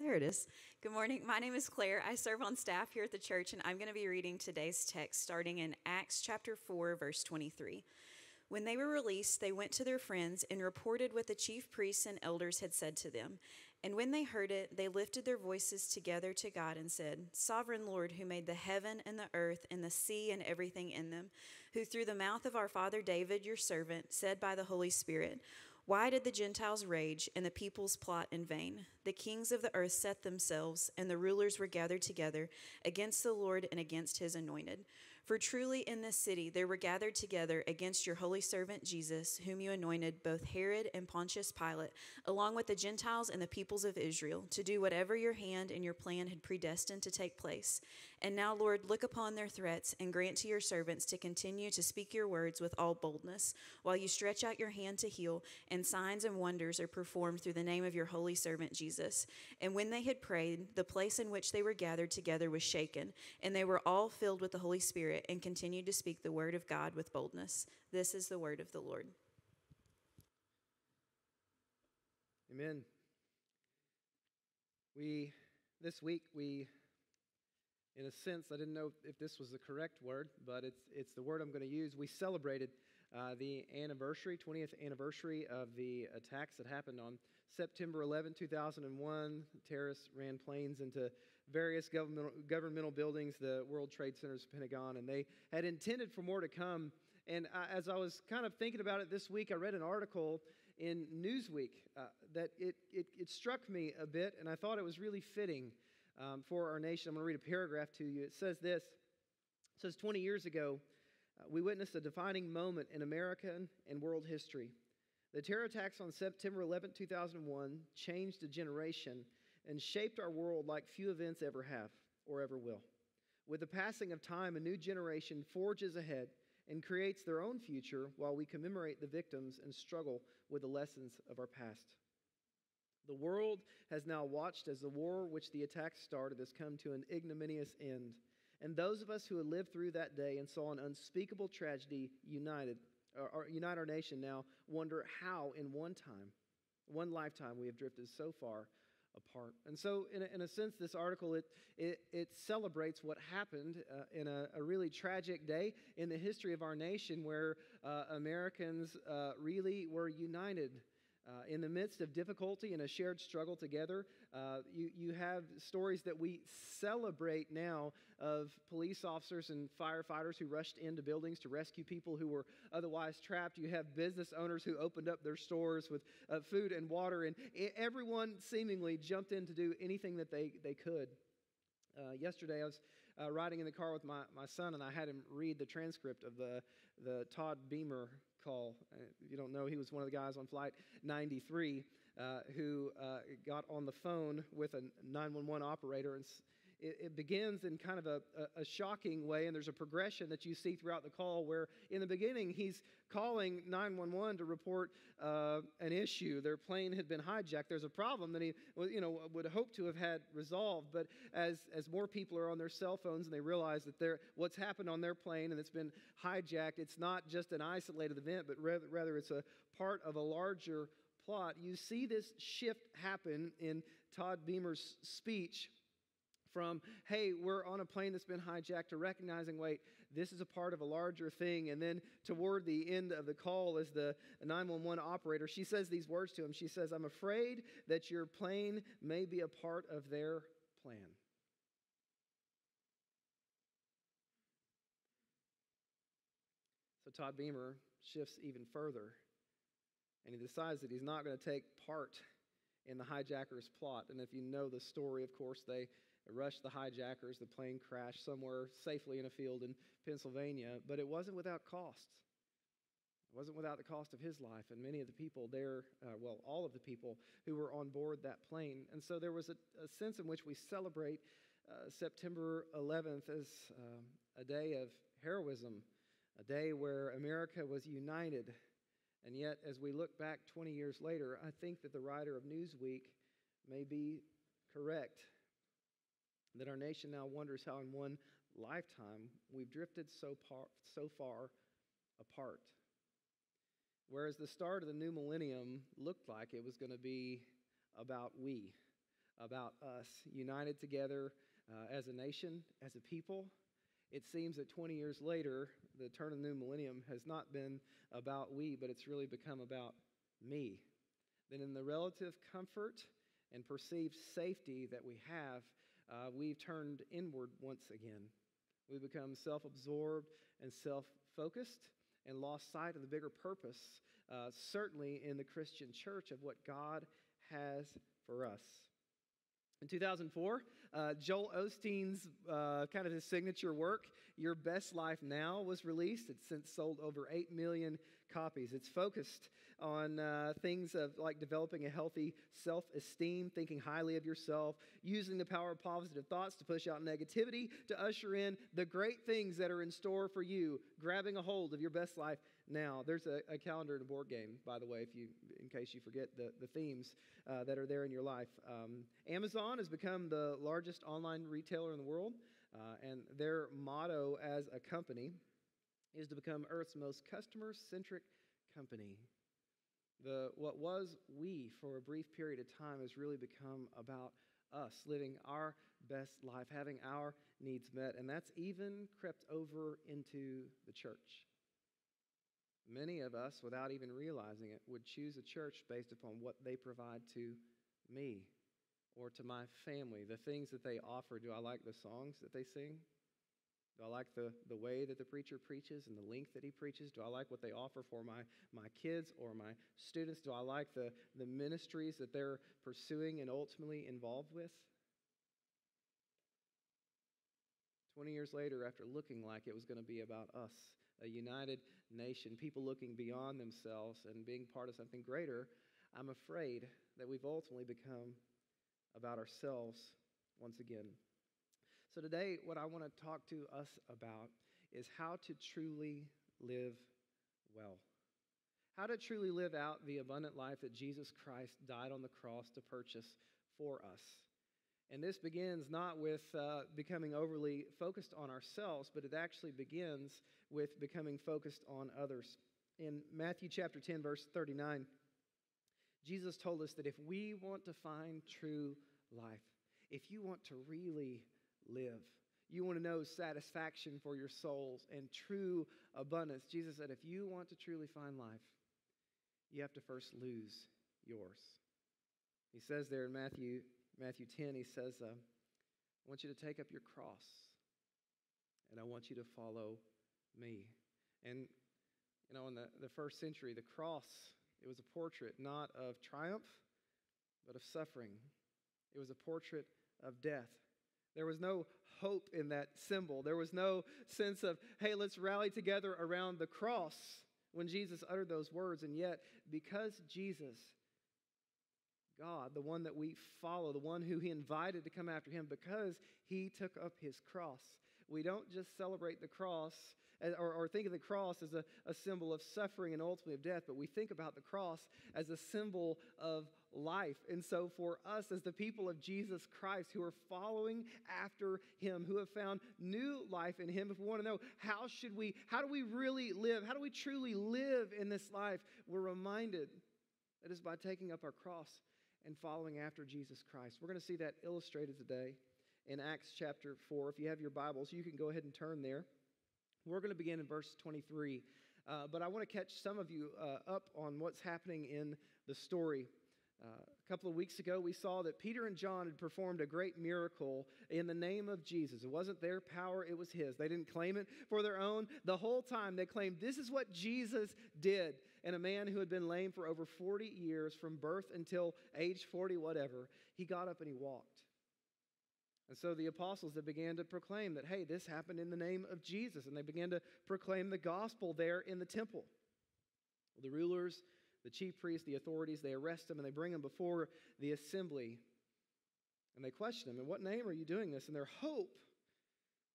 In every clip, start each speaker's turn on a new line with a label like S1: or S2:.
S1: There it is. Good morning. My name is Claire. I serve on staff here at the church, and I'm going to be reading today's text starting in Acts chapter 4, verse 23. When they were released, they went to their friends and reported what the chief priests and elders had said to them. And when they heard it, they lifted their voices together to God and said, Sovereign Lord, who made the heaven and the earth and the sea and everything in them, who through the mouth of our father David, your servant, said by the Holy Spirit, why did the Gentiles rage and the peoples plot in vain? The kings of the earth set themselves, and the rulers were gathered together against the Lord and against his anointed. For truly in this city there were gathered together against your holy servant Jesus, whom you anointed, both Herod and Pontius Pilate, along with the Gentiles and the peoples of Israel, to do whatever your hand and your plan had predestined to take place. And now, Lord, look upon their threats and grant to your servants to continue to speak your words with all boldness, while you stretch out your hand to heal, and signs and wonders are performed through the name of your holy servant Jesus. And when they had prayed, the place in which they were gathered together was shaken, and they were all filled with the Holy Spirit and continued to speak the word of God with boldness. This is the word of the Lord.
S2: Amen. We, this week, we, in a sense, I didn't know if this was the correct word, but it's, it's the word I'm going to use. We celebrated uh, the anniversary, 20th anniversary of the attacks that happened on September 11, 2001. Terrorists ran planes into various governmental, governmental buildings, the World Trade Center's Pentagon, and they had intended for more to come. And I, as I was kind of thinking about it this week, I read an article in Newsweek uh, that it, it, it, struck me a bit, and I thought it was really fitting um, for our nation. I'm going to read a paragraph to you. It says this It says, 20 years ago, uh, we witnessed a defining moment in American and world history. The terror attacks on September 11, 2001 changed a generation and shaped our world like few events ever have or ever will. With the passing of time, a new generation forges ahead and creates their own future while we commemorate the victims and struggle with the lessons of our past. The world has now watched as the war which the attack started has come to an ignominious end. And those of us who had lived through that day and saw an unspeakable tragedy united, or, or unite our nation now wonder how, in one time, one lifetime, we have drifted so far apart. And so, in a, in a sense, this article it, it, it celebrates what happened uh, in a, a, really tragic day in the history of our nation where uh, Americans uh, really were united uh, in the midst of difficulty and a shared struggle together, uh, you, you have stories that we celebrate now of police officers and firefighters who rushed into buildings to rescue people who were otherwise trapped. You have business owners who opened up their stores with uh, food and water, and everyone seemingly jumped in to do anything that they, they could. Uh, yesterday, I was uh, riding in the car with my, my son, and I had him read the transcript of the, the Todd Beamer call. Uh, if you don't know, he was one of the guys on Flight 93 uh, who uh, got on the phone with a 911 operator and it, it begins in kind of a, a, a, shocking way, and there's a progression that you see throughout the call where, in the beginning, he's calling 911 to report uh, an issue. Their plane had been hijacked. There's a problem that he, you know, would hope to have had resolved. But as as more people are on their cell phones and they realize that what's happened on their plane and it's been hijacked, it's not just an isolated event, but rather, rather it's a part of a larger plot. You see this shift happen in Todd Beamer's speech from, hey, we're on a plane that's been hijacked, to recognizing, wait, this is a part of a larger thing. And then toward the end of the call, as the 911 operator, she says these words to him. She says, I'm afraid that your plane may be a part of their plan. So Todd Beamer shifts even further, and he decides that he's not going to take part in the hijacker's plot. And if you know the story, of course, they rushed the hijackers. The plane crashed somewhere safely in a field in Pennsylvania, but it wasn't without cost. It wasn't without the cost of his life and many of the people there, uh, well, all of the people who were on board that plane. And so there was a, a sense in which we celebrate uh, September 11th as um, a day of heroism, a day where America was united. And yet, as we look back 20 years later, I think that the writer of Newsweek may be correct that our nation now wonders how in one lifetime we've drifted so, par, so far apart. Whereas the start of the new millennium looked like it was going to be about we, about us, united together uh, as a nation, as a people. It seems that 20 years later, the turn of the new millennium has not been about we, but it's really become about me. Then, in the relative comfort and perceived safety that we have, uh, we've turned inward once again. We've become self absorbed and self focused and lost sight of the bigger purpose, uh, certainly in the Christian church, of what God has for us. In 2004, uh, Joel Osteen's uh, kind of his signature work, Your Best Life Now, was released. It's since sold over 8 million copies. It's focused on uh, things of like developing a healthy self esteem, thinking highly of yourself, using the power of positive thoughts to push out negativity, to usher in the great things that are in store for you, grabbing a hold of your best life now. There's a, a calendar and a board game, by the way, if you, in case you forget the, the themes uh, that are there in your life. Um, Amazon has become the largest online retailer in the world, uh, and their motto as a company is to become Earth's most customer centric company. The, what was we for a brief period of time has really become about us living our best life, having our needs met, and that's even crept over into the church. Many of us, without even realizing it, would choose a church based upon what they provide to me or to my family, the things that they offer. Do I like the songs that they sing? Do I like the, the way that the preacher preaches and the length that he preaches? Do I like what they offer for my, my kids or my students? Do I like the, the ministries that they're pursuing and ultimately involved with? 20 years later, after looking like it was going to be about us, a united nation, people looking beyond themselves and being part of something greater, I'm afraid that we've ultimately become about ourselves once again. So, today, what I want to talk to us about is how to truly live well. How to truly live out the abundant life that Jesus Christ died on the cross to purchase for us. And this begins not with uh, becoming overly focused on ourselves, but it actually begins with becoming focused on others. In Matthew chapter 10, verse 39, Jesus told us that if we want to find true life, if you want to really live. You want to know satisfaction for your souls and true abundance. Jesus said, if you want to truly find life, you have to first lose yours. He says there in Matthew, Matthew 10, he says, uh, I want you to take up your cross and I want you to follow me. And, you know, in the, the first century, the cross, it was a portrait not of triumph, but of suffering. It was a portrait of death. There was no hope in that symbol. There was no sense of, hey, let's rally together around the cross when Jesus uttered those words. And yet, because Jesus, God, the one that we follow, the one who he invited to come after him, because he took up his cross, we don't just celebrate the cross eh, or, or think of the cross as a, a symbol of suffering and ultimately of death, but we think about the cross as a symbol of life. And so, for us as the people of Jesus Christ who are following after him, who have found new life in him, if we want to know how should we, how do we really live? How do we truly live in this life? We're reminded that is by taking up our cross and following after Jesus Christ. We're going to see that illustrated today in Acts chapter 4. If you have your Bibles, you can go ahead and turn there. We're going to begin in verse 23, uh, but I want to catch some of you uh, up on what's happening in the story. Uh, a couple of weeks ago, we saw that Peter and John had performed a great miracle in the name of Jesus. It wasn't their power, it was His. They didn't claim it for their own. The whole time, they claimed this is what Jesus did. And a man who had been lame for over 40 years, from birth until age 40, whatever, he got up and he walked. And so the apostles they began to proclaim that, hey, this happened in the name of Jesus. And they began to proclaim the gospel there in the temple. Well, the rulers, the chief priests, the authorities, they arrest him and they bring him before the assembly. And they question him, in what name are you doing this? And their hope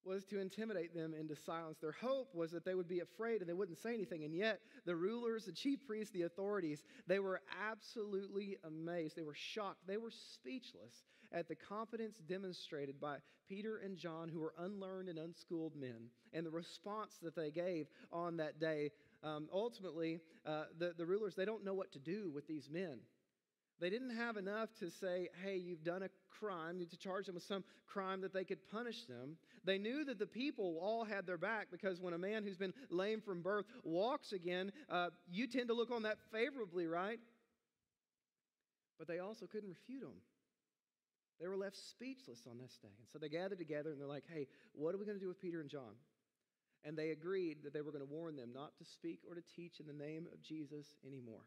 S2: was to intimidate them into silence. Their hope was that they would be afraid and they wouldn't say anything. And yet, the rulers, the chief priests, the authorities, they were absolutely amazed. They were shocked. They were speechless at the confidence demonstrated by Peter and John, who were unlearned and unschooled men, and the response that they gave on that day. Um, ultimately, uh, the, the rulers, they don't know what to do with these men. They didn't have enough to say, hey, you've done a crime, you need to charge them with some crime that they could punish them. They knew that the people all had their back because when a man who's been lame from birth walks again, uh, you tend to look on that favorably, right? But they also couldn't refute him. They were left speechless on this day. And so they gathered together and they're like, hey, what are we going to do with Peter and John? And they agreed that they were going to warn them not to speak or to teach in the name of Jesus anymore.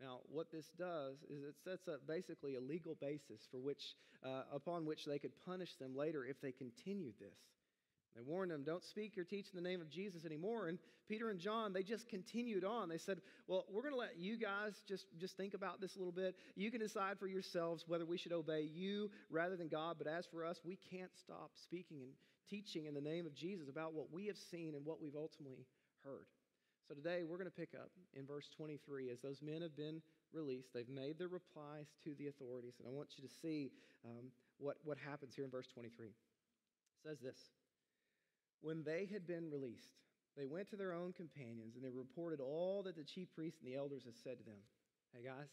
S2: Now, what this does is it sets up basically a legal basis for which, uh, upon which they could punish them later if they continued this. They warned them, don't speak or teach in the name of Jesus anymore. And Peter and John, they just continued on. They said, well, we're going to let you guys just, just think about this a little bit. You can decide for yourselves whether we should obey you rather than God. But as for us, we can't stop speaking and teaching in the name of Jesus about what we have seen and what we've ultimately heard. So today we're going to pick up in verse 23 as those men have been released. They've made their replies to the authorities. And I want you to see um, what, what happens here in verse 23. It says this When they had been released, they went to their own companions and they reported all that the chief priests and the elders had said to them. Hey, guys,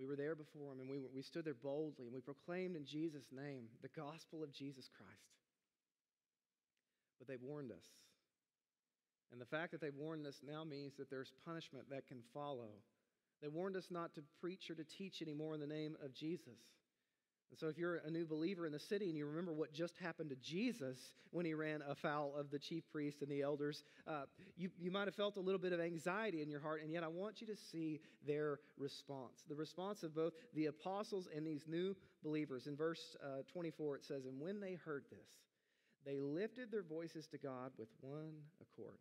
S2: we were there before him and we, were, we stood there boldly and we proclaimed in Jesus' name the gospel of Jesus Christ. But they warned us and the fact that they warned us now means that there's punishment that can follow. They warned us not to preach or to teach anymore in the name of Jesus. And so, if you're a new believer in the city and you remember what just happened to Jesus when he ran afoul of the chief priests and the elders, uh, you, you might have felt a little bit of anxiety in your heart. And yet, I want you to see their response the response of both the apostles and these new believers. In verse uh, 24, it says, And when they heard this, they lifted their voices to God with one accord.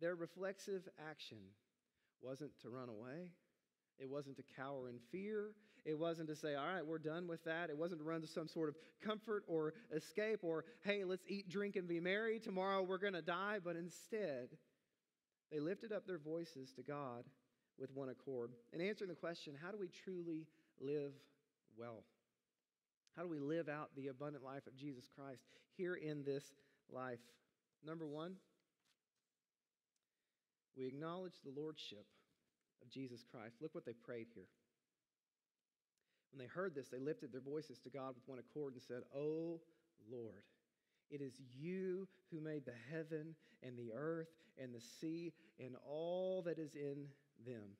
S2: Their reflexive action wasn't to run away. It wasn't to cower in fear. It wasn't to say, all right, we're done with that. It wasn't to run to some sort of comfort or escape or, hey, let's eat, drink, and be merry. Tomorrow we're going to die. But instead, they lifted up their voices to God with one accord. And answering the question, how do we truly live well? How do we live out the abundant life of Jesus Christ here in this life? Number one, we acknowledge the lordship of Jesus Christ. Look what they prayed here. When they heard this, they lifted their voices to God with one accord and said, Oh Lord, it is you who made the heaven and the earth and the sea and all that is in them.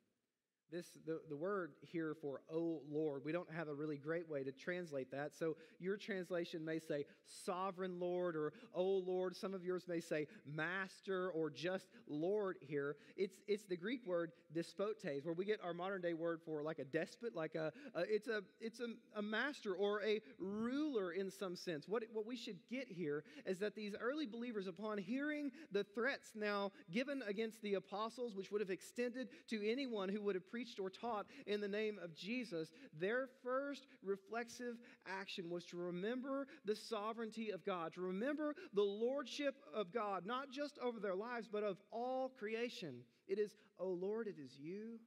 S2: This the, the word here for oh Lord, we don't have a really great way to translate that. So your translation may say sovereign Lord or oh Lord. Some of yours may say master or just Lord here. It's it's the Greek word despotes, where we get our modern day word for like a despot, like a, a it's a it's a, a master or a ruler in some sense. What what we should get here is that these early believers, upon hearing the threats now given against the apostles, which would have extended to anyone who would have preached or taught in the name of Jesus, their first reflexive action was to remember the sovereignty of God, to remember the lordship of God, not just over their lives, but of all creation. It is, oh Lord, it is you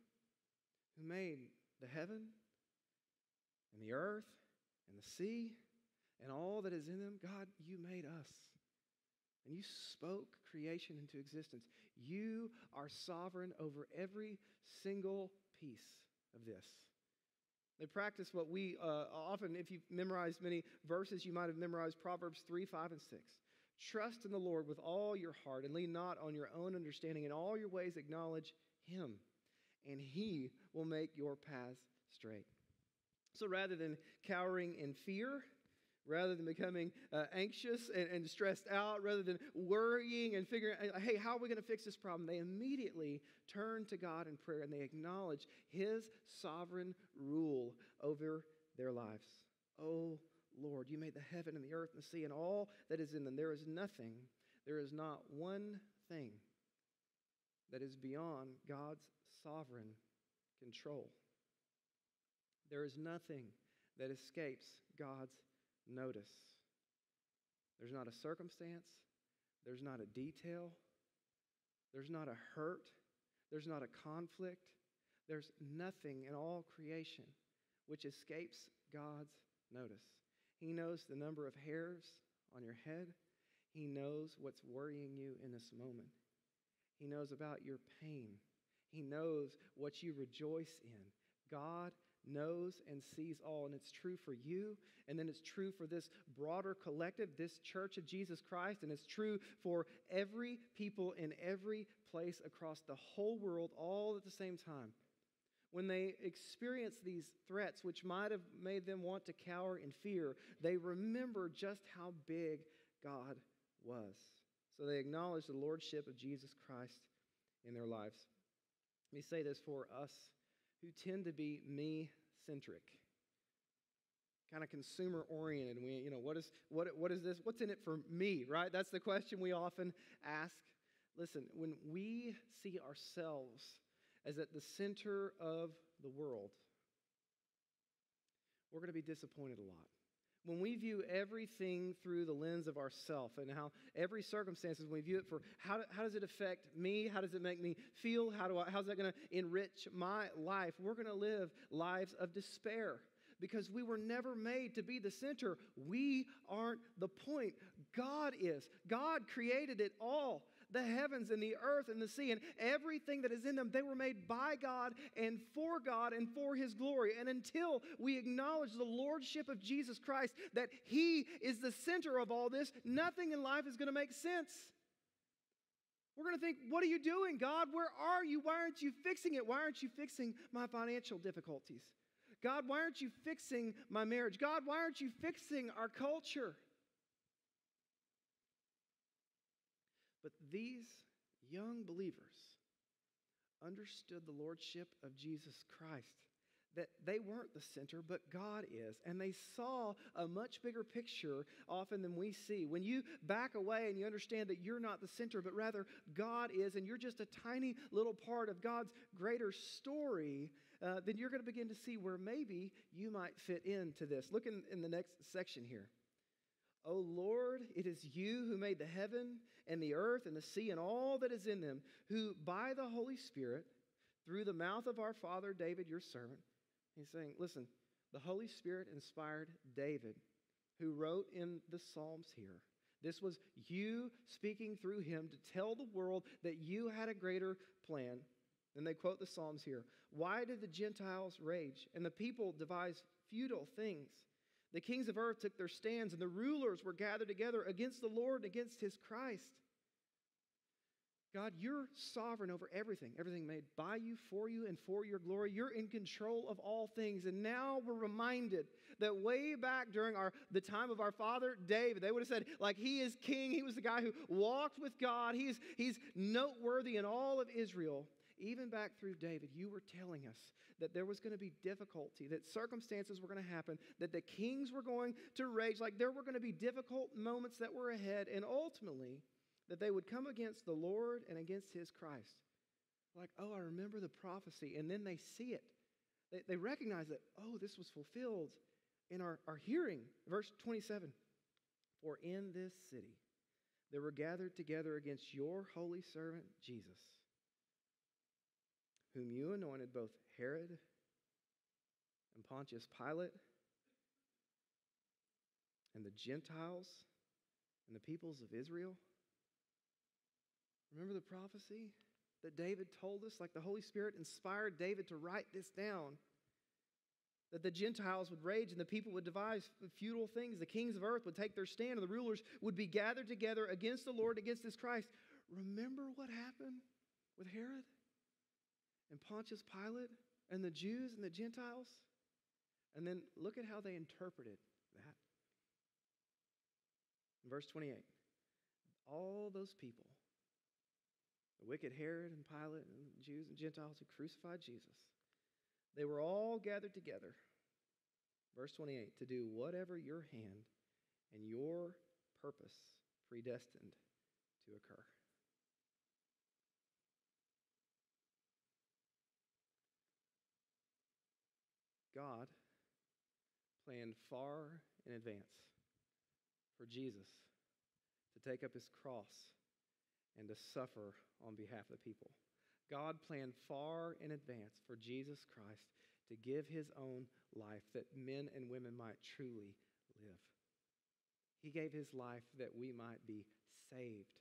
S2: who made the heaven and the earth and the sea and all that is in them. God, you made us. And you spoke creation into existence. You are sovereign over every single piece of this. They practice what we uh, often, if you've memorized many verses, you might have memorized Proverbs 3, 5, and 6. Trust in the Lord with all your heart and lean not on your own understanding. In all your ways, acknowledge Him, and He will make your paths straight. So rather than cowering in fear, rather than becoming uh, anxious and, and, stressed out, rather than worrying and figuring, uh, hey, how are we going to fix this problem? They immediately turn to God in prayer and they acknowledge His sovereign rule over their lives. Oh, Lord, you made the heaven and the earth and the sea and all that is in them. There is nothing, there is not one thing that is beyond God's sovereign control. There is nothing that escapes God's notice. There's not a circumstance, there's not a detail, there's not a hurt, there's not a conflict, there's nothing in all creation which escapes God's notice. He knows the number of hairs on your head. He knows what's worrying you in this moment. He knows about your pain. He knows what you rejoice in. God knows and sees all. And it's true for you, and then it's true for this broader collective, this church of Jesus Christ, and it's true for every people in every place across the whole world all at the same time. When they experience these threats, which might have made them want to cower in fear, they remember just how big God was. So they acknowledge the lordship of Jesus Christ in their lives. Let me say this for us who tend to be me centric, kind of consumer oriented. We, you know, what is, what, what is this? What's in it for me, right? That's the question we often ask. Listen, when we see ourselves as at the center of the world, we're going to be disappointed a lot when we view everything through the lens of ourself and how every circumstance, when we view it for how, how does it affect me? How does it make me feel? How do I, how's that going to enrich my life? We're going to live lives of despair because we were never made to be the center. We aren't the point. God is. God created it all the heavens and the earth and the sea and everything that is in them. They were made by God and for God and for His glory. And until we acknowledge the Lordship of Jesus Christ, that He is the center of all this, nothing in life is going to make sense. We're going to think, what are you doing, God? Where are you? Why aren't you fixing it? Why aren't you fixing my financial difficulties? God, why aren't you fixing my marriage? God, why aren't you fixing our culture? But these young believers understood the lordship of Jesus Christ. That they weren't the center, but God is. And they saw a much bigger picture often than we see. When you back away and you understand that you're not the center, but rather God is, and you're just a tiny little part of God's greater story, uh, then you're going to begin to see where maybe you might fit into this. Look in, in the next section here. O Lord, it is you who made the heaven and the earth and the sea and all that is in them, who by the Holy Spirit, through the mouth of our father David, your servant, he's saying, listen, the Holy Spirit inspired David, who wrote in the Psalms here. This was you speaking through him to tell the world that you had a greater plan. And they quote the Psalms here. Why did the Gentiles rage and the people devise futile things? The kings of earth took their stands, and the rulers were gathered together against the Lord and against his Christ. God, you're sovereign over everything, everything made by you, for you, and for your glory. You're in control of all things. And now we're reminded that way back during our, the time of our father David, they would have said, like, he is king. He was the guy who walked with God. He's, he's noteworthy in all of Israel. Even back through David, you were telling us that there was going to be difficulty, that circumstances were going to happen, that the kings were going to rage, like there were going to be difficult moments that were ahead, and ultimately that they would come against the Lord and against his Christ. Like, oh, I remember the prophecy, and then they see it. They, they recognize that, oh, this was fulfilled in our, our hearing. Verse 27 For in this city they were gathered together against your holy servant Jesus whom you anointed both Herod and Pontius Pilate and the Gentiles and the peoples of Israel. Remember the prophecy that David told us? Like the Holy Spirit inspired David to write this down. That the Gentiles would rage and the people would devise futile things. The kings of earth would take their stand and the rulers would be gathered together against the Lord, against this Christ. Remember what happened with Herod? And Pontius Pilate and the Jews and the Gentiles? And then look at how they interpreted that. In verse 28, all those people, the wicked Herod and Pilate and Jews and Gentiles who crucified Jesus, they were all gathered together, verse 28, to do whatever your hand and your purpose predestined to occur. God planned far in advance for Jesus to take up his cross and to suffer on behalf of the people. God planned far in advance for Jesus Christ to give his own life that men and women might truly live. He gave his life that we might be saved.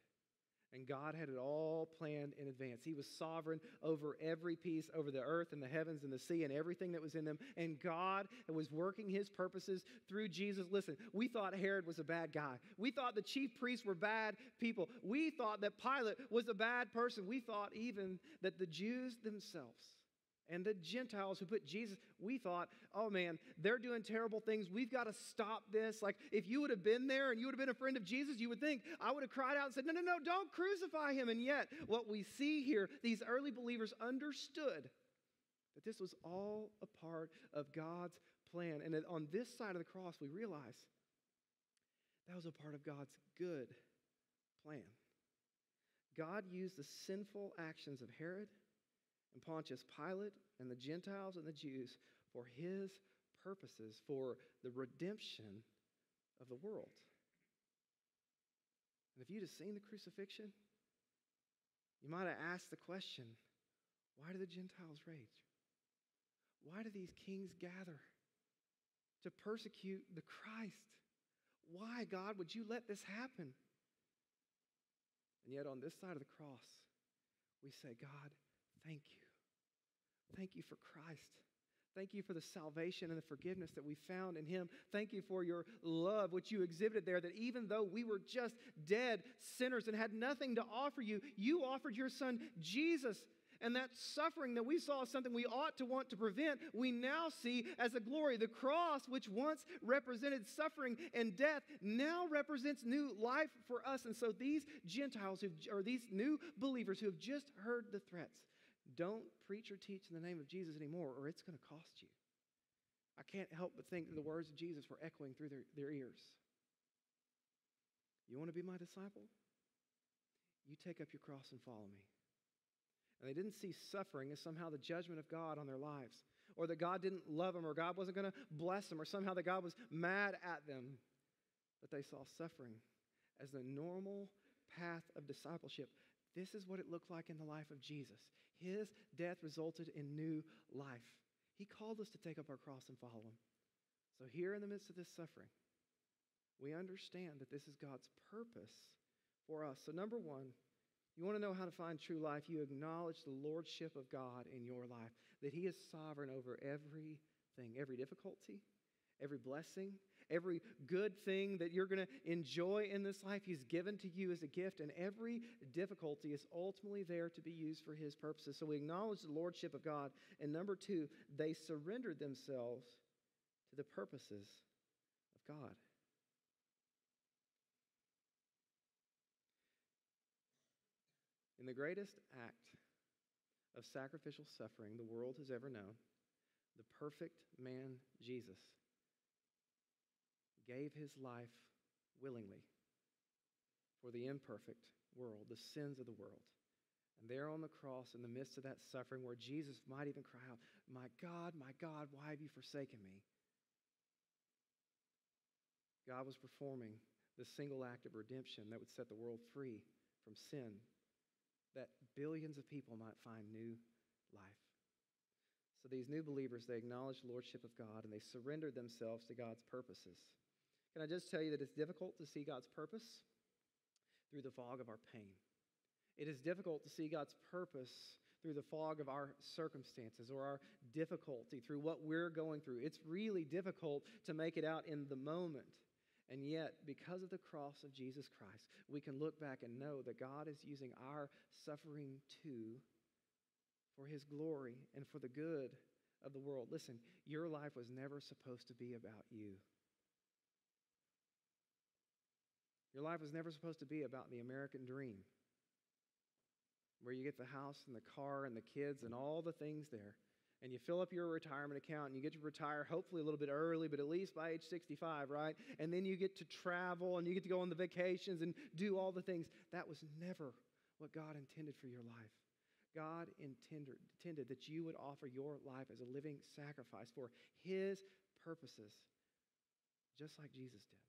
S2: And God had it all planned in advance. He was sovereign over every piece, over the earth and the heavens and the sea and everything that was in them. And God was working his purposes through Jesus. Listen, we thought Herod was a bad guy. We thought the chief priests were bad people. We thought that Pilate was a bad person. We thought even that the Jews themselves and the Gentiles who put Jesus, we thought, oh man, they're doing terrible things. We've got to stop this. Like, if you would have been there and you would have been a friend of Jesus, you would think, I would have cried out and said, no, no, no, don't crucify him. And yet, what we see here, these early believers understood that this was all a part of God's plan. And on this side of the cross, we realize that was a part of God's good plan. God used the sinful actions of Herod and Pontius Pilate and the Gentiles and the Jews for his purposes, for the redemption of the world. And if you'd have seen the crucifixion, you might have asked the question why do the Gentiles rage? Why do these kings gather to persecute the Christ? Why, God, would you let this happen? And yet, on this side of the cross, we say, God, thank you. Thank you for Christ. Thank you for the salvation and the forgiveness that we found in Him. Thank you for your love, which you exhibited there, that even though we were just dead sinners and had nothing to offer you, you offered your Son, Jesus. And that suffering that we saw as something we ought to want to prevent, we now see as a glory. The cross, which once represented suffering and death, now represents new life for us. And so these Gentiles, who, or these new believers who have just heard the threats, don't preach or teach in the name of Jesus anymore, or it's going to cost you. I can't help but think that the words of Jesus were echoing through their, their ears. You want to be my disciple? You take up your cross and follow me. And they didn't see suffering as somehow the judgment of God on their lives, or that God didn't love them, or God wasn't going to bless them, or somehow that God was mad at them. But they saw suffering as the normal path of discipleship. This is what it looked like in the life of Jesus. His death resulted in new life. He called us to take up our cross and follow him. So, here in the midst of this suffering, we understand that this is God's purpose for us. So, number one, you want to know how to find true life, you acknowledge the lordship of God in your life, that He is sovereign over everything, every difficulty, every blessing, every good thing that you're going to enjoy in this life, He's given to you as a gift, and every difficulty is ultimately there to be used for His purposes. So we acknowledge the Lordship of God. And number two, they surrendered themselves to the purposes of God. In the greatest act of sacrificial suffering the world has ever known, the perfect man, Jesus, gave his life willingly for the imperfect world, the sins of the world. And there on the cross, in the midst of that suffering, where Jesus might even cry out, My God, my God, why have you forsaken me? God was performing the single act of redemption that would set the world free from sin, that billions of people might find new life. So these new believers, they acknowledged lordship of God and they surrendered themselves to God's purposes. Can I just tell you that it's difficult to see God's purpose through the fog of our pain? It is difficult to see God's purpose through the fog of our circumstances or our difficulty, through what we're going through. It's really difficult to make it out in the moment. And yet, because of the cross of Jesus Christ, we can look back and know that God is using our suffering too for His glory and for the good of the world. Listen, your life was never supposed to be about you. Your life was never supposed to be about the American dream, where you get the house and the car and the kids and all the things there. And you fill up your retirement account and you get to retire hopefully a little bit early, but at least by age 65, right? And then you get to travel and you get to go on the vacations and do all the things. That was never what God intended for your life. God intended, intended that you would offer your life as a living sacrifice for His purposes, just like Jesus did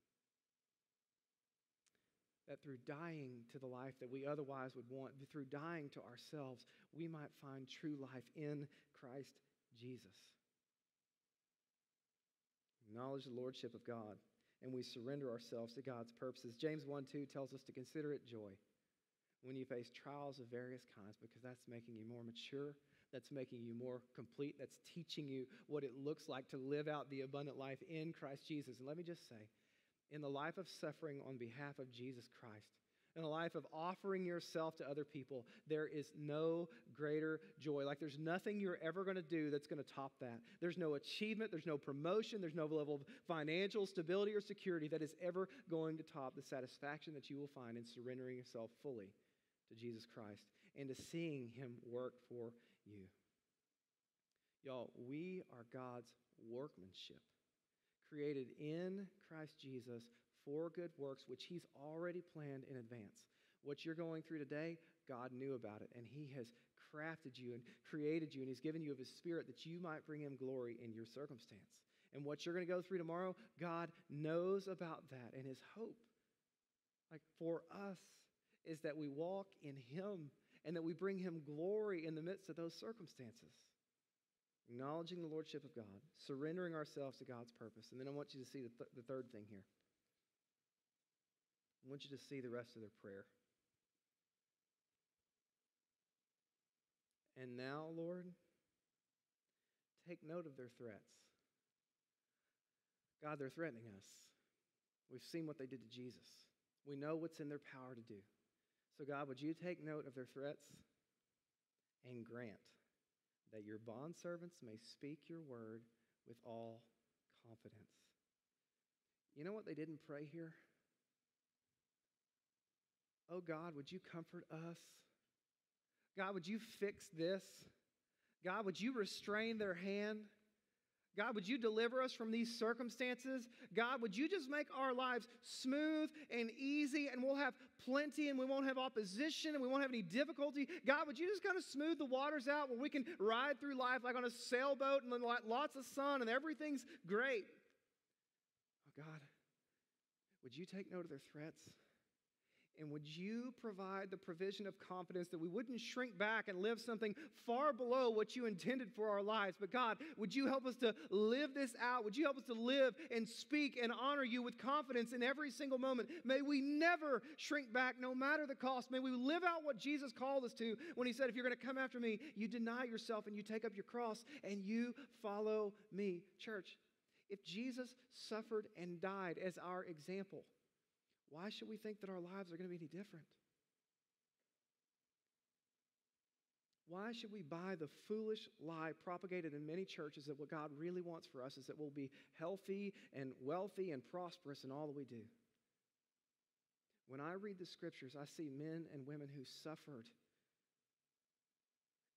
S2: that through dying to the life that we otherwise would want, through dying to ourselves, we might find true life in Christ Jesus. Acknowledge the Lordship of God, and we surrender ourselves to God's purposes. James 1 2 tells us to consider it joy when you face trials of various kinds, because that's making you more mature, that's making you more complete, that's teaching you what it looks like to live out the abundant life in Christ Jesus. And let me just say, in the life of suffering on behalf of Jesus Christ, in a life of offering yourself to other people, there is no greater joy. Like there's nothing you're ever going to do that's going to top that. There's no achievement, there's no promotion, there's no level of financial stability or security that is ever going to top the satisfaction that you will find in surrendering yourself fully to Jesus Christ and to seeing Him work for you. Y'all, we are God's workmanship, created in Christ Jesus for good works, which He's already planned in advance. What you're going through today, God knew about it, and He has crafted you and created you, and He's given you of His Spirit that you might bring Him glory in your circumstance. And what you're going to go through tomorrow, God knows about that, and His hope, like for us, is that we walk in Him and that we bring Him glory in the midst of those circumstances. Acknowledging the Lordship of God, surrendering ourselves to God's purpose. And then I want you to see the, th- the third thing here. I want you to see the rest of their prayer. And now, Lord, take note of their threats. God, they're threatening us. We've seen what they did to Jesus. We know what's in their power to do. So, God, would you take note of their threats and grant that your bondservants may speak your word with all confidence? You know what they didn't pray here? Oh God, would you comfort us? God, would you fix this? God, would you restrain their hand? God, would you deliver us from these circumstances? God, would you just make our lives smooth and easy and we'll have plenty and we won't have opposition and we won't have any difficulty? God, would you just kind of smooth the waters out where we can ride through life like on a sailboat and lots of sun and everything's great? Oh, God, would you take note of their threats? And would you provide the provision of confidence that we wouldn't shrink back and live something far below what you intended for our lives? But God, would you help us to live this out? Would you help us to live and speak and honor you with confidence in every single moment? May we never shrink back, no matter the cost. May we live out what Jesus called us to when he said, If you're going to come after me, you deny yourself and you take up your cross and you follow me. Church, if Jesus suffered and died as our example, why should we think that our lives are going to be any different? Why should we buy the foolish lie propagated in many churches that what God really wants for us is that we'll be healthy and wealthy and prosperous in all that we do? When I read the scriptures, I see men and women who suffered,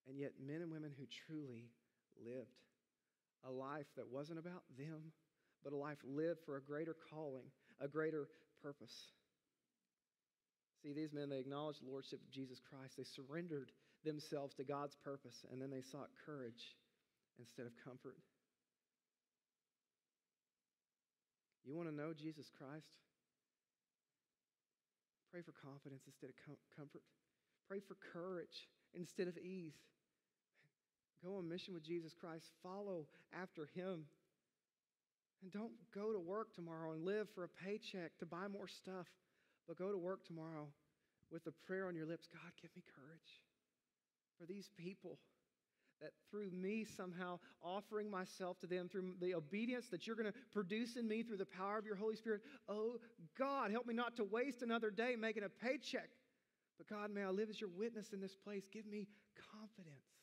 S2: and yet men and women who truly lived a life that wasn't about them, but a life lived for a greater calling, a greater purpose. See, these men, they acknowledged the lordship of Jesus Christ. They surrendered themselves to God's purpose, and then they sought courage instead of comfort. You want to know Jesus Christ? Pray for confidence instead of com- comfort. Pray for courage instead of ease. Go on mission with Jesus Christ. Follow after him. And don't go to work tomorrow and live for a paycheck to buy more stuff. But go to work tomorrow with a prayer on your lips God, give me courage for these people. That through me somehow offering myself to them, through the obedience that you're going to produce in me through the power of your Holy Spirit, oh God, help me not to waste another day making a paycheck. But God, may I live as your witness in this place. Give me confidence.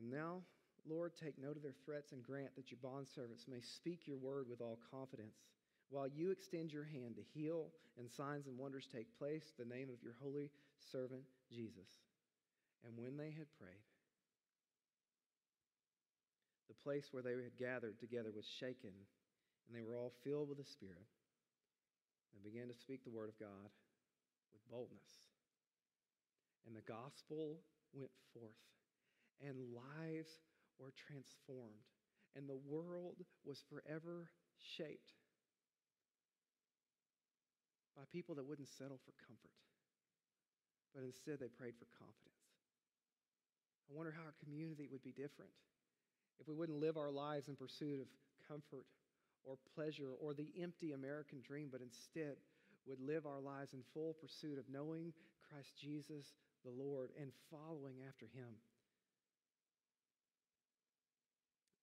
S2: And now Lord, take note of their threats and grant that your bondservants may speak your word with all confidence. While you extend your hand to heal and signs and wonders take place, the name of your holy servant Jesus. And when they had prayed, the place where they had gathered together was shaken, and they were all filled with the Spirit, and began to speak the word of God with boldness. And the gospel went forth, and lives were transformed, and the world was forever shaped by people that wouldn't settle for comfort, but instead they prayed for confidence. I wonder how our community would be different if we wouldn't live our lives in pursuit of comfort or pleasure or the empty American dream, but instead would live our lives in full pursuit of knowing Christ Jesus the Lord and following after him.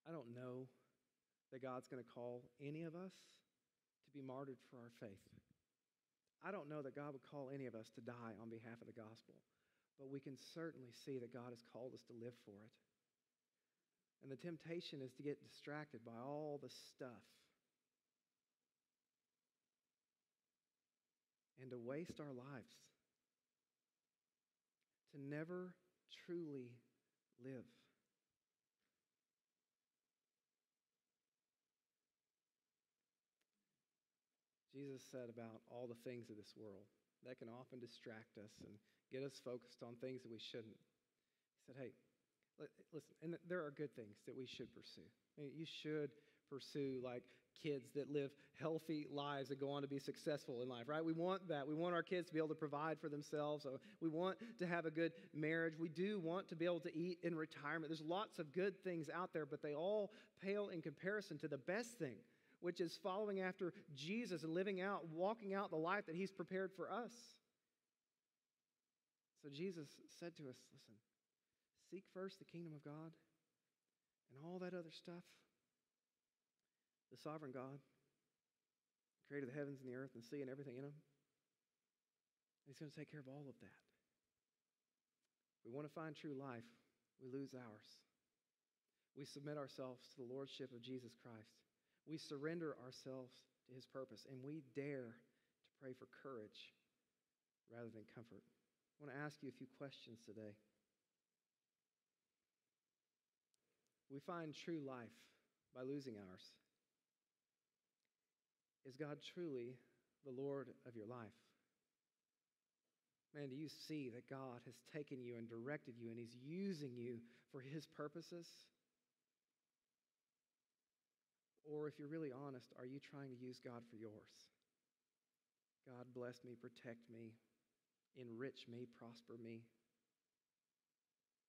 S2: I don't know that God's going to call any of us to be martyred for our faith. I don't know that God would call any of us to die on behalf of the gospel, but we can certainly see that God has called us to live for it. And the temptation is to get distracted by all the stuff and to waste our lives, to never truly live. Jesus said about all the things of this world that can often distract us and get us focused on things that we shouldn't. He said, Hey, listen, and there are good things that we should pursue. I mean, you should pursue like kids that live healthy lives that go on to be successful in life, right? We want that. We want our kids to be able to provide for themselves. We want to have a good marriage. We do want to be able to eat in retirement. There's lots of good things out there, but they all pale in comparison to the best thing which is following after Jesus and living out, walking out the life that He's prepared for us. So Jesus said to us, Listen, seek first the kingdom of God and all that other stuff. The sovereign God, created the heavens and the earth and the sea and everything in them. He's going to take care of all of that. We want to find true life, we lose ours. We submit ourselves to the lordship of Jesus Christ. We surrender ourselves to his purpose and we dare to pray for courage rather than comfort. I want to ask you a few questions today. We find true life by losing ours. Is God truly the Lord of your life? Man, do you see that God has taken you and directed you and He's using you for His purposes? Or if you're really honest, are you trying to use God for yours? God bless me, protect me, enrich me, prosper me.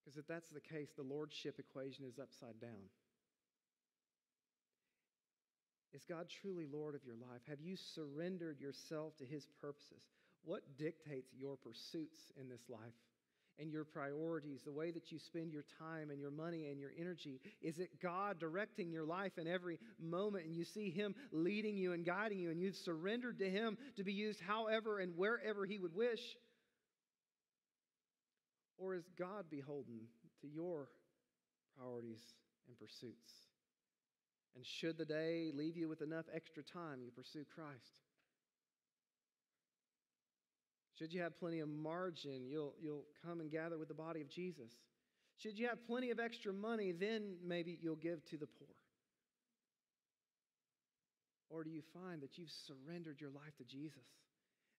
S2: Because if that's the case, the lordship equation is upside down. Is God truly Lord of your life? Have you surrendered yourself to His purposes? What dictates your pursuits in this life? And your priorities, the way that you spend your time and your money and your energy? Is it God directing your life in every moment and you see Him leading you and guiding you and you've surrendered to Him to be used however and wherever He would wish? Or is God beholden to your priorities and pursuits? And should the day leave you with enough extra time, you pursue Christ? Should you have plenty of margin, you'll, you'll come and gather with the body of Jesus. Should you have plenty of extra money, then maybe you'll give to the poor. Or do you find that you've surrendered your life to Jesus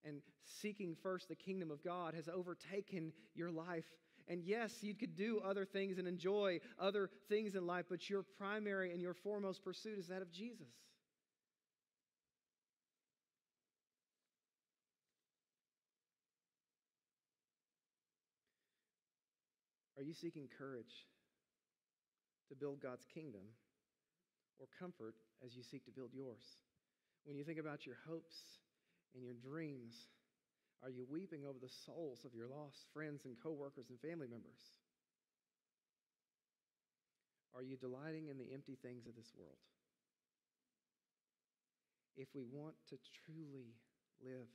S2: and seeking first the kingdom of God has overtaken your life? And yes, you could do other things and enjoy other things in life, but your primary and your foremost pursuit is that of Jesus. Are you seeking courage to build God's kingdom or comfort as you seek to build yours? When you think about your hopes and your dreams, are you weeping over the souls of your lost friends and coworkers and family members? Are you delighting in the empty things of this world? If we want to truly live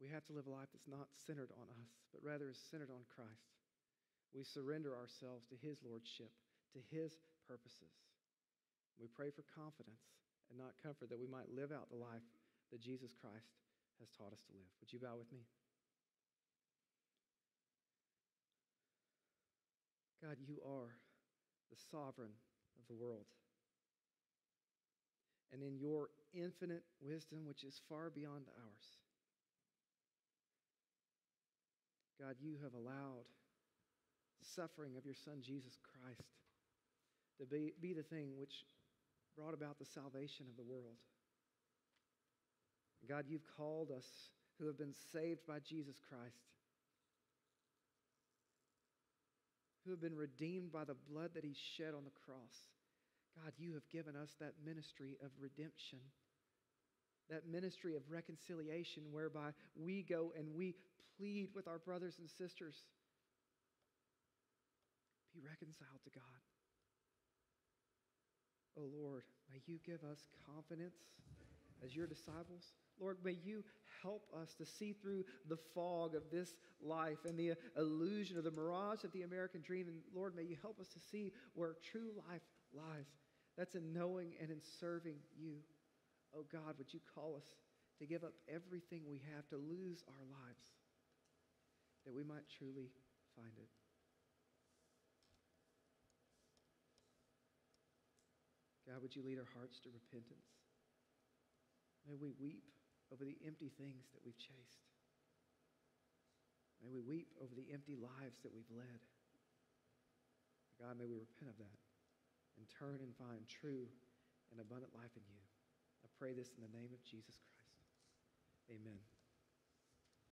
S2: We have to live a life that's not centered on us, but rather is centered on Christ. We surrender ourselves to His Lordship, to His purposes. We pray for confidence and not comfort that we might live out the life that Jesus Christ has taught us to live. Would you bow with me? God, you are the sovereign of the world. And in your infinite wisdom, which is far beyond ours, God, you have allowed suffering of your Son, Jesus Christ, to be, be the thing which brought about the salvation of the world. God, you've called us who have been saved by Jesus Christ, who have been redeemed by the blood that he shed on the cross. God, you have given us that ministry of redemption, that ministry of reconciliation, whereby we go and we plead with our brothers and sisters be reconciled to God. Oh Lord, may you give us confidence as your disciples. Lord, may you help us to see through the fog of this life and the illusion of the mirage of the American dream. And Lord, may you help us to see where true life lies. That's in knowing and in serving you. Oh God, would you call us to give up everything we have, to lose our lives, that we might truly find it. God, would you lead our hearts to repentance? May we weep over the empty things that we've chased. May we weep over the empty lives that we've led. God, may we repent of that and turn and find true and abundant life in you. Pray this in the name of Jesus Christ. Amen.